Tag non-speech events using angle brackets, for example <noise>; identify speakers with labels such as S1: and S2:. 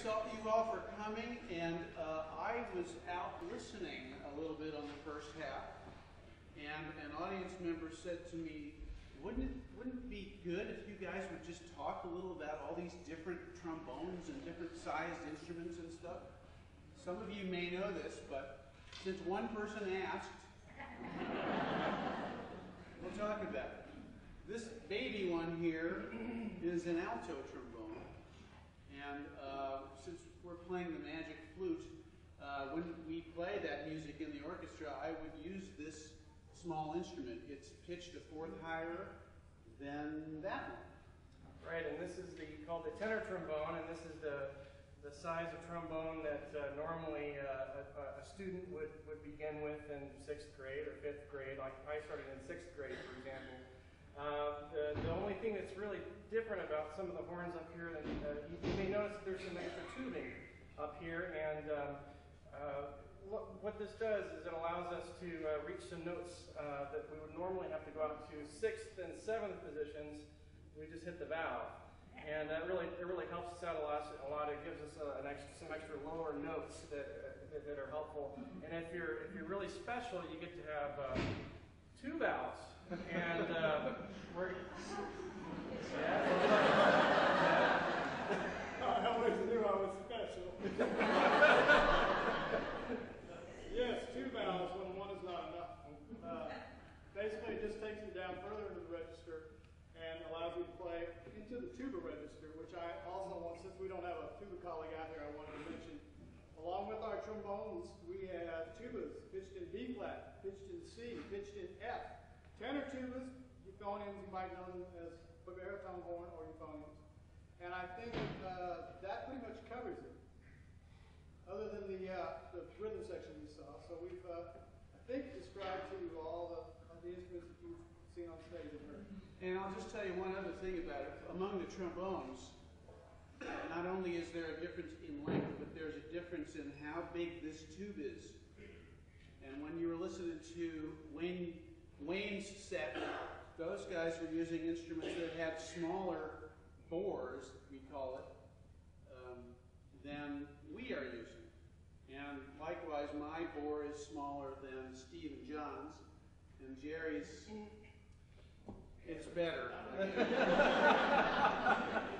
S1: thanks all, you all for coming, and uh, I was out listening a little bit on the first half, and an audience member said to me, wouldn't it, wouldn't it be good if you guys would just talk a little about all these different trombones and different sized instruments and stuff? Some of you may know this, but since one person asked, <laughs> we'll talk about it. This baby one here is an alto trombone. And uh, since we're playing the magic flute, uh, when we play that music in the orchestra, I would use this small instrument. It's pitched a fourth higher than that one.
S2: Right, and this is the called the tenor trombone, and this is the the size of trombone that uh, normally uh, a, a, student would, would begin with in sixth grade or fifth grade. Like I started in sixth grade, for example. Uh, the, the only thing that's really different about some of the horns up here, that uh, you, you, may notice that there's some extra tubing up here, and um, uh, what, this does is it allows us to uh, reach some notes that we would normally have to go out to sixth and seventh positions. We just hit the valve. And that really, it really helps us out a lot. A lot. It gives us an extra, some extra lower notes that, that, that are helpful. And if you're if you're really special, you get to have two valves and uh, we're. Yeah.
S3: I always knew I was special. Yes, two valves when one is not enough. Uh, basically, it just takes you down further into the register and allows you to play into the tuba register, which I also want, since we don't have a tuba colleague out here, I wanted to mention. Along with our trombones, we have tubas pitched in B flat, pitched in C, pitched in F, Tenor tubas, euphoniums, you might know them as baritone horn or euphoniums. And I think uh, that pretty much covers it, other than the, uh, the rhythm section you saw. So we've, uh, I think, described to you all the, the instruments that you've seen on stage and.
S1: And I'll just tell you one other thing about it. Among the trombones, not only is there a difference in length, but there's a difference in how big this tube is. And when you were listening to Wayne Wayne's set, those guys were using instruments that had smaller bores, we call it, um, than we are using. And likewise, my bore is smaller than Steve and John's, and Gerry's, better. <laughs> <laughs>